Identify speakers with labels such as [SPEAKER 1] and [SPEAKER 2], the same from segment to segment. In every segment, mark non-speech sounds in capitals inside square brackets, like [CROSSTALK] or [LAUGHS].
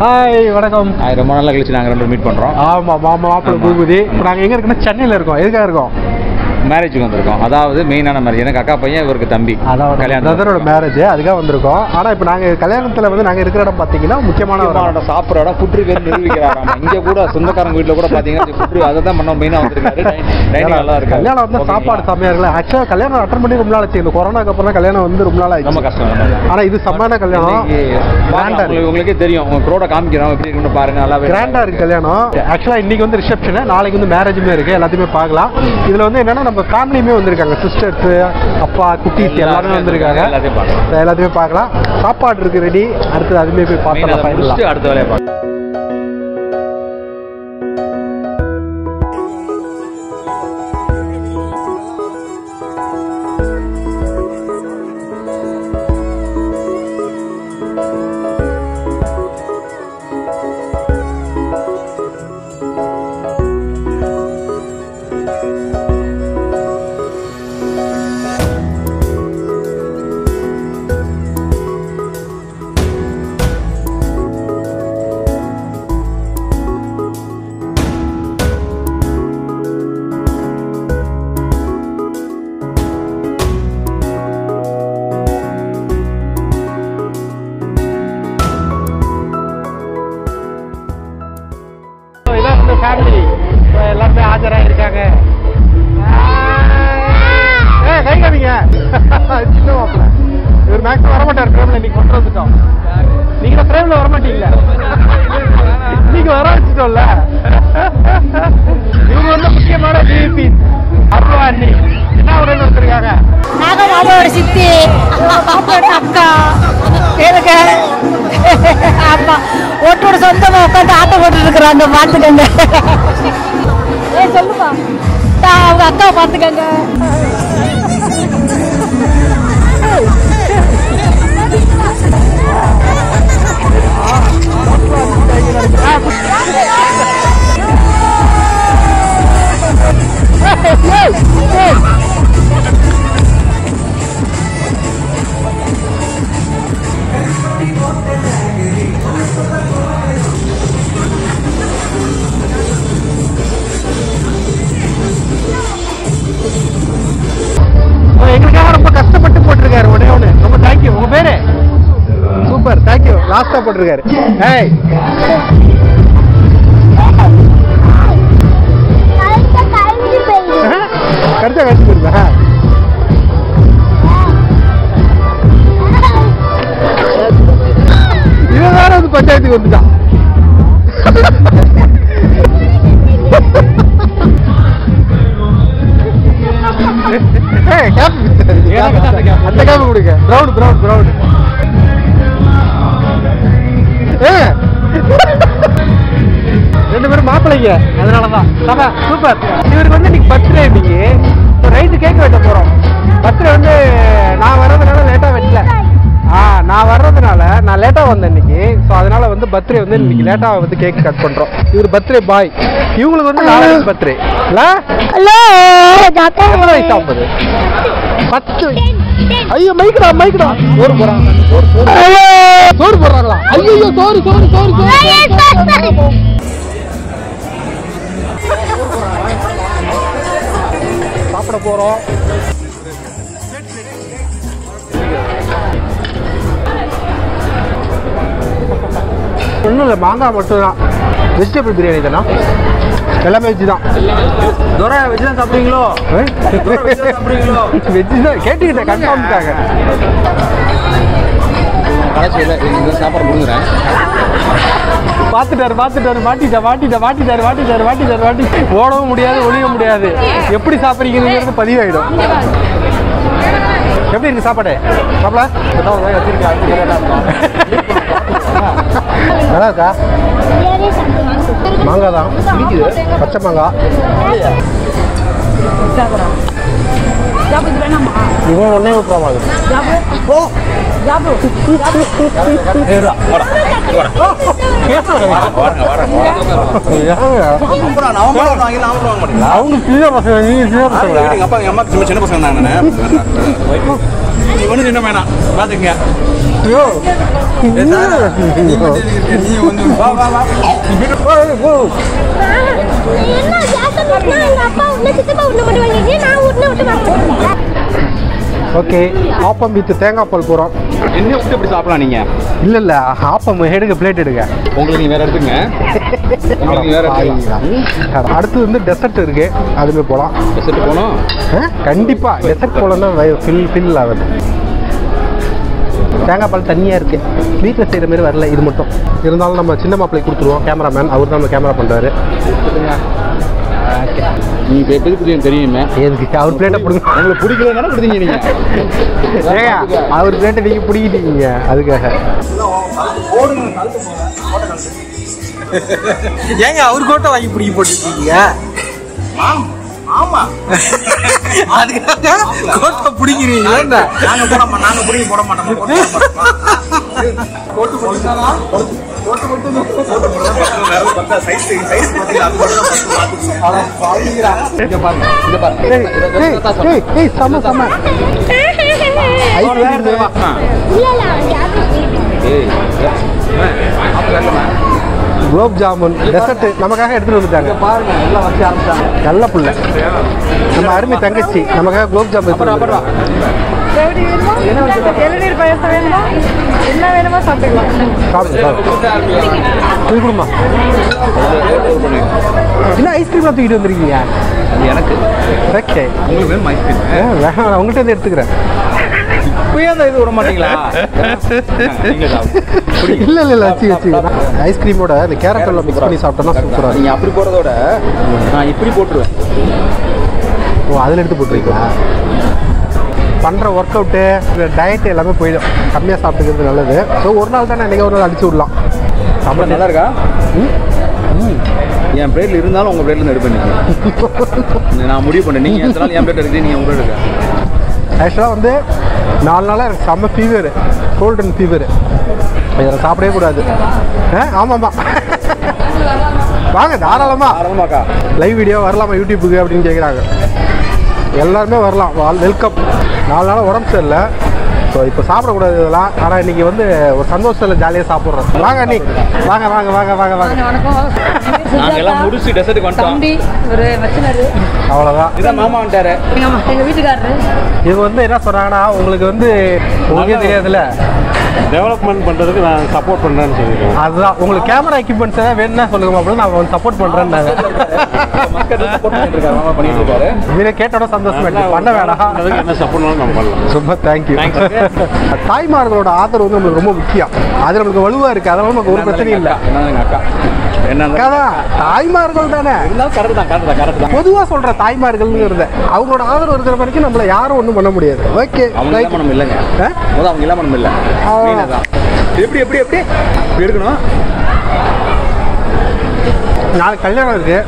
[SPEAKER 1] Hi வணக்கம்.
[SPEAKER 2] ரொம்ப நாள் கழிச்சு நாங்கள் ரெண்டு மீட் பண்ணுறோம்
[SPEAKER 1] ஆமா மாமா மாப்பிள்ளை. பூபதி. இப்போ நாங்கள் எங்க இருக்கோம்னா சென்னையில் இருக்கோம். எதுக்காக இருக்கோம்?
[SPEAKER 2] மேரேஜுக்கு வந்திருக்கோம். அதாவது மெயினான மாதிரி எனக்கு அக்கா பையன் இவருக்கு தம்பி.
[SPEAKER 1] அதான்
[SPEAKER 2] கல்யாணம்
[SPEAKER 1] பிரதரோட மேரேஜ் அதுக்காக வந்திருக்கோம். ஆனா இப்போ நாங்க கல்யாணத்துல வந்து நாங்க இருக்கிற இடம் பாத்தீங்கன்னா முக்கியமான ஒரு இடம்.
[SPEAKER 2] சாப்பிட்ற இடம் புற்றுக்கு நிரூபிக்கிறாராம் இங்க கூட சொந்தக்காரங்க வீட்டில் கூட பார்த்தீங்கன்னா புற்று அதை தான் பண்ண மெயினாக வந்திருக்காரு. [LAUGHS] நல்லா இருக்கு
[SPEAKER 1] கல்யாணம் வந்து சாப்பாடு செம்மையா இருக்குல்ல. ஆக்சுவலாக கல்யாணம் அட்டன் பண்ணி ரொம்ப நாள் ஆச்சு. இந்த கொரோனாக்கு அப்புறம் கல்யாணம் வந்து ரொம்ப நாள்
[SPEAKER 2] ரொம்ப
[SPEAKER 1] ஆச்சு
[SPEAKER 2] கஷ்டம்
[SPEAKER 1] ஆனா இது செம்மையான கல்யாணம்.
[SPEAKER 2] உங்களுக்கு- தெரியும். க்ரோட காமிக்கிறோம். எப்படி இருக்குன்னு பாருங்க. நல்லா
[SPEAKER 1] கிராண்டா இருக்கு. கல்யாணம். ஆக்சுவலா இன்னைக்கு வந்து ரிசப்ஷன் நாளைக்கு வந்து மேரேஜுமே இருக்கு. எல்லாத்தையுமே பார்க்கலாம். இதுல வந்து என்னன்னா நம்ம ஃபேமிலியுமே வந்திருக்காங்க. சிஸ்டர்ஸ் அப்பா குட்டீஸ் எல்லாருமே வந்திருக்காங்க.
[SPEAKER 2] எல்லாத்தையும் பார்க்கலாம்.
[SPEAKER 1] So, எல்லாத்தையுமே பார்க்கலாம். சாப்பாடு இருக்கு ரெடி அடுத்து அதுமே போய் பார்த்தலாம்
[SPEAKER 2] அடுத்த வேலையை பார்க்கலாம்.
[SPEAKER 1] ஃபேமிலி எல்லாருமே ஆஜராக இருக்காங்க ஏ கை காமிங்க சின்ன மாப்பிள்ள. இவர் மேக்ஸிமம் வரமாட்டார் ஃப்ரேமில் இன்னைக்கு கொண்டு வந்துட்டோம். நீங்க ஃப்ரேமில் வரமாட்டீங்களா? இன்னைக்கு வர வச்சுட்டோம்ல. இவங்க வந்து முக்கியமான
[SPEAKER 3] ஓட்டோட சொந்தமா உட்காந்து ஆட்டம் போட்டு இருக்கிறாங்க பாத்துக்கங்க. சொல்லுமா அவங்க அக்காவை பாத்துக்கங்க.
[SPEAKER 1] லாஸ்டா போட்டிருக்காரு. ஏய். கடிச்சா கடிச்சு போயிருந்தா இவன் வேற வந்து பஞ்சாயத்துக்கு வந்துட்டான்.
[SPEAKER 2] அந்த
[SPEAKER 1] கேப். கொடுங்க. ப்ரௌன் ப்ரௌன் ப்ரௌன் ரெண்டு பேரும் மாப்பிள்ளைங்க. அதனாலதான். நம்ம சூப்பர் இவருக்கு வந்து இன்னைக்கு பர்த்டே இன்னைக்கு. ரைட்டு கேக் வெட்ட போறோம். பர்த்டே வந்து நான் வர்றதுனால லேட்டா வெட்டல. ஆ நான் வர்றதுனால நான் லேட்டா வந்தேன் இன்னைக்கு. ஸோ அதனால வந்து பர்த்டே வந்து இன்னைக்கு லேட்டா வந்து கேக் கட் பண்றோம். இவர் பர்த்டே பாய் இவங்களுக்கு வந்து இல்ல
[SPEAKER 3] ஹலோ
[SPEAKER 1] எவ்வளவு வயசு ஆகுது பத்து ஐயோ மைக்குடா மைக்குடா சோறு போறாங்க சோறு போடுறாங்களா? ஐயோ சோறு சோறு சோறு சோறு. சாப்பிட போறோம். ஒன்றும் இல்லை மாங்காய் மட்டும் தான் வெஜிடபிள் பிரியாணி தானா? எல்லாமே வெஜ் தான்.
[SPEAKER 2] துரை வச்சு தான் சாப்பிடுவீங்களோ சாப்பிடுவீங்களோ?
[SPEAKER 1] வெஜ் தான் கேட்டுக்கிட்டேன் கன்ஃபார்ம்க்காக
[SPEAKER 2] சாப்பாடு கொடுக்குறேன்
[SPEAKER 1] பார்த்துட்டாரு பார்த்துட்டாரு மாட்டிட்டா மாட்டிட்டா மாட்டிட்டாரு மாட்டிட்டாரு மாட்டிட்டாரு மாட்டி. ஓடவும் முடியாது ஒழிய முடியாது. எப்படி சாப்பிட்றீங்கிறது பதிவாயிடும். எப்படி இருக்கு சாப்பாடு? சாப்பிட நல்லா இருக்கா மாங்காய் தான் பச்சை மாங்காய் இவன் ஒன்னே ஓ. ஏங்க? அவங்க சின்ன பசங்க நீங்க சின்ன
[SPEAKER 2] அப்பா எங்க அம்மா பசங்க தானே இவனு சின்ன வேணாம். பாத்துக்கங்க.
[SPEAKER 1] ஐயோ.
[SPEAKER 4] என்ன விட்டு
[SPEAKER 1] ஓகே ஆப்பம் வித் தேங்காய் பால் போகிறோம்
[SPEAKER 2] என்ன விட்டு இப்படி சாப்பிடலாம் நீங்க?
[SPEAKER 1] இல்லை இல்லை ஆப்பம் எடுங்க பிளேட் எடுங்க.
[SPEAKER 2] உங்களுக்கு நீங்க வேற எடுத்துங்க உங்களுக்கு வேற
[SPEAKER 1] அடுத்து வந்து டெசர்ட் இருக்கு. அதுமே போகலாம்
[SPEAKER 2] டெசர்ட் போனோம்
[SPEAKER 1] கண்டிப்பாக டெசர்ட் போலன்னா ஃபில் ஃபில் ஆகுது. தேங்காய் பால் தண்ணியாக இருக்கு. வீட்டில் செய்கிற மாதிரி வரல இது மட்டும். இருந்தாலும் நம்ம சின்ன மாப்பிள்ளை கொடுத்துருவோம். கேமராமேன் அவர் தான் நம்ம கேமரா பண்ணுறாரு
[SPEAKER 2] நீ இப்ப எப்படி புரியும் தெரியுமே?
[SPEAKER 1] எதுக்கு? அவர் பிளேட்டை பிடிங்க.
[SPEAKER 2] உங்களுக்கு பிடிக்கலன்னா கொடுத்தீங்க நீங்க.
[SPEAKER 1] ஏங்க அவர் பிளேட்டை நீங்கள் பிடிக்கிட்டீங்க அதுக்காக.
[SPEAKER 5] ஏங்க அவர் கோட்டை வாங்கி பிடிக்கி போட்டுருக்கீங்க? ஆமா. அதுக்காக கோட்டை பிடிக்கிறீங்களா நாங்க போட மாட்டோம் நாங்க பிடிக்கி போட மாட்டோம்.
[SPEAKER 2] இங்க பாருங்க இங்க பாருங்க
[SPEAKER 1] ஏய், ஏய், ஏய், ஏய், செம, செம. குலோப் ஜாமுன் டெசர்ட் நமக்காக எடுத்துட்டு வந்துட்டாங்க
[SPEAKER 2] பாருங்க எல்லாம் வச்சு ஆரம்பிச்சாங்க
[SPEAKER 1] நல்ல புள்ள நம்ம அருமை தங்கச்சி நமக்காக குலோப் ஜாமுன் எடுத்துட்டு
[SPEAKER 3] என்ன வேணுமோ சாப்பிட்டுக்கலாம்.
[SPEAKER 1] சாப்பிடு சாப்பிடு. இது கொடுமா. என்ன ஐஸ்கிரீம் தூக்கிட்டு வந்திருக்கீங்க?
[SPEAKER 2] அது எனக்கு.
[SPEAKER 1] ஓகே.
[SPEAKER 2] உங்களுக்கு வேணும் ஐஸ்கிரீம்
[SPEAKER 1] வேணாம் நான் உங்கள்கிட்ட இருந்து எடுத்துக்கிறேன்.
[SPEAKER 2] இப்பயே அந்த இது விட மாட்டீங்களா.
[SPEAKER 1] இல்ல இல்ல இல்ல ஐஸ்கிரீமோட இந்த கேரட் எல்லாம் மிக்ஸ் பண்ணி சாப்பிட்டோம்னா சூப்பரா
[SPEAKER 2] நீங்க அப்படி போறதோட நான் இப்படி போட்டுருவேன்.
[SPEAKER 1] ஓ அதில் எடுத்து போட்டுருக்கீங்களா? பண்ணுற ஒர்க் அவுட்டு டயட் எல்லாமே போயிடும். கம்மியாக சாப்பிட்டுக்கிறது நல்லது. ஸோ ஒரு நாள் தானே அன்றைக்கி ஒரு நாள் அடிச்சு விடலாம்.
[SPEAKER 2] சாப்பிட நல்லா இருக்கா?
[SPEAKER 1] ம்?
[SPEAKER 2] என் பிளேட்ல இருந்தாலும் உங்க பிளேட்ல இருந்து எடுப்பேன் நான் முடிவு பண்ணேன் நீங்க எத்தனை நாள் என் பிளேட் எடுத்து நீங்க உங்க பிளேட் எடுக்க
[SPEAKER 1] ஆக்சுவலாக வந்து நாலு நாளாக எனக்கு செம்ம ஃபீவர் கோல்டன் ஃபீவர் இதை சாப்பிடவே கூடாது. ஆ ஆமாம்மா. வாங்க தாராளமாக
[SPEAKER 2] ஆரம்பமாக்கா
[SPEAKER 1] லைவ் வீடியோ வரலாமா யூடியூப்புக்கு அப்படின்னு கேட்குறாங்க எல்லாருமே வரலாம். வெல்கம் நாலு நாள் உடம்பு சரியில்லை. ஸோ இப்போ சாப்பிடக்கூடாது இதெல்லாம். ஆனால் இன்னைக்கு வந்து ஒரு சந்தோஷத்தில் ஜாலியாக சாப்பிட்றோம். வாங்க நீ வாங்க வாங்க வாங்க வாங்க வாங்க.
[SPEAKER 2] நாங்க எல்லாம் முடிச்சு டெசர்ட்டுக்கு வந்துட்டோம்.
[SPEAKER 3] தம்பி ஒரு மச்சினாரு
[SPEAKER 1] அவ்வளோதான்
[SPEAKER 2] இதான் மாமா வந்துட்டாரு.
[SPEAKER 3] எங்க அம்மா எங்க வீட்டுக்காரரு.
[SPEAKER 1] இது வந்து என்ன சொல்கிறாங்கன்னா உங்களுக்கு வந்து உங்களுக்கே தெரியாதுல்ல.
[SPEAKER 6] டெவலப்மெண்ட் பண்ணுறதுக்கு நான் சப்போர்ட் பண்ணுறேன்னு சொல்லியிருக்கேன்
[SPEAKER 1] அதுதான். உங்களுக்கு கேமரா எக்யூப்மெண்ட்ஸ் ஏதாவது வேணும்னா சொல்லுங்க அப்படின்னு நான் வந்து சப்போர்ட் பண்ணுறேன்னாங்க
[SPEAKER 2] பண்ணிட்டு இருக்காரு மாமா பண்ணிட்டு இருக்காரு
[SPEAKER 1] இதில் கேட்டோட சந்தோஷம் பண்ண வேணாம்.
[SPEAKER 6] என்ன சப்போர்ட்னாலும் நம்ம பண்ணலாம்.
[SPEAKER 1] ரொம்ப தேங்க்யூ [LAUGHS] தாய்மார்களோட ஆதரவு வந்து நம்மளுக்கு ரொம்ப முக்கியம். அது நம்மளுக்கு வலுவா இருக்கு. அதனால நமக்கு ஒரு பிரச்சனையும் இல்லை. தாய்மார்கள் தானே? பொதுவா சொல்ற தாய்மார்கள்ங்கிறத. அவங்களோட ஆதரவு இருக்கிற வரைக்கும் நம்மள யாரும் ஒன்றும் பண்ண முடியாது. ஓகே
[SPEAKER 2] அவங்க இல்லாம இல்லைங்க. அவங்க இல்லாம நம்ம இல்லை. எப்படி எப்படி எப்படி? எடுக்கணும்.
[SPEAKER 1] நாளைக்கு கல்யாணம் இருக்கு.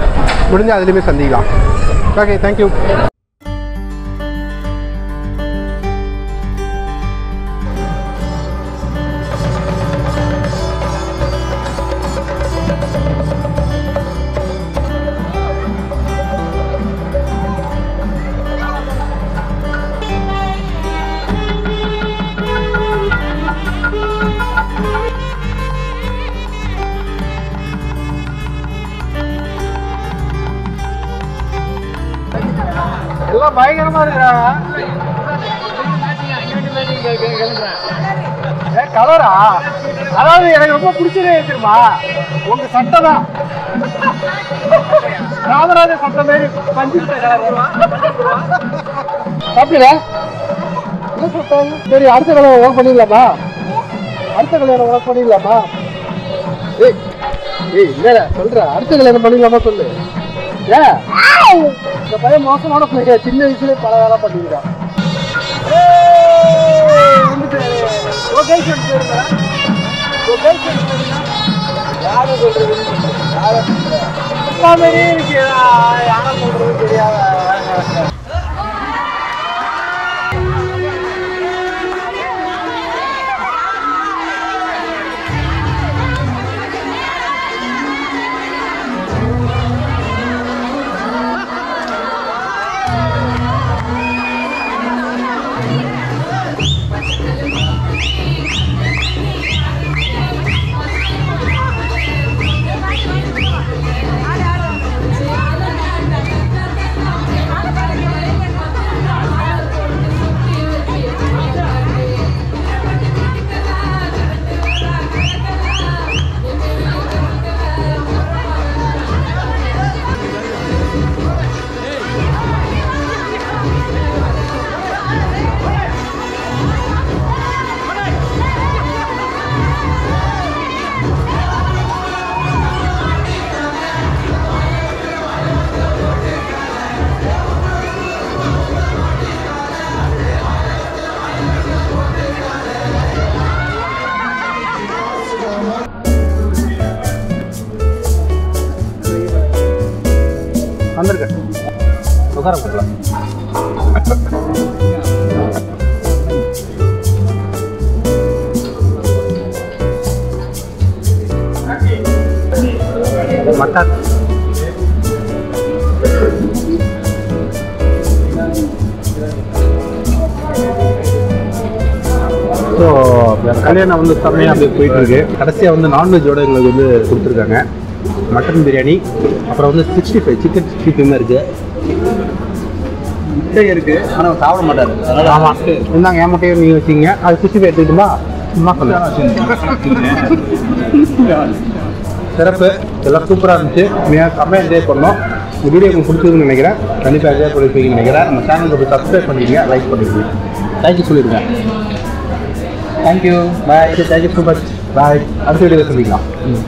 [SPEAKER 1] முடிஞ்சா அதுலேயுமே சந்திக்கலாம். ஓகே தேங்க்யூ எல்லாம் பயங்கரமா இருக்கா ஏ கலரா? அதாவது எனக்கு ரொம்ப பிடிச்சதே தெரியுமா? உங்க சட்டை தான். ராமராஜ சட்டை மாதிரி பஞ்சு என்ன சரி அடுத்த கல்யாணம் ஒர்க் பண்ணிடலாமா? அடுத்த கல்யாணம் ஒர்க் பண்ணிடலாமா? ஏய் ஏய் இல்ல சொல்ற. அடுத்த கல்யாணம் பண்ணிடலாமா சொல்லு. ஏன் இந்த பையன் மோசமான பையன். சின்ன வயசுல பல வேலை பண்ணிருக்கான். யாரும் சொல்றது? யாரும் சொல்றது? தெரியாத? உட்கார கொடுக்கலாம் மட்டன் ஸோ கல்யாணம் வந்து செம்மையாக அப்படி போயிட்டு இருக்கு கடைசியாக வந்து நான்வெஜ்ஜோட எங்களுக்கு வந்து கொடுத்துருக்காங்க. மட்டன் பிரியாணி அப்புறம் வந்து sixty five chicken sixty five இருக்குது முட்டை இருக்கு. ஆனால் சாப்பிட மாட்டாரு. அதனால ஆமாம் இந்தாங்க என் முட்டையை நீங்கள் வச்சிங்க. அது ஃபைவ் எடுத்துக்கிட்டுமா? சும்மா சொல்லுங்க சிறப்பு. எல்லாம் சூப்பராக இருந்துச்சு. நீங்கள் செம்மையாக என்ஜாய் பண்ணோம் இந்த வீடியோ உங்களுக்கு பிடிச்சதுன்னு நினைக்கிறேன். கண்டிப்பாக என்ஜாய் பண்ணிருப்பீங்கன்னு நினைக்கிறேன். நம்ம சேனலுக்கு போய் சப்ஸ்கிரைப் பண்ணிக்கங்க லைக் பண்ணிக்கங்க தேங்க்யூ சொல்லிடுங்க. Thank you bye thank you so much bye அடுத்த வீடியோ சந்திக்கலாம். ம்.